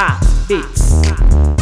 Hot Beats.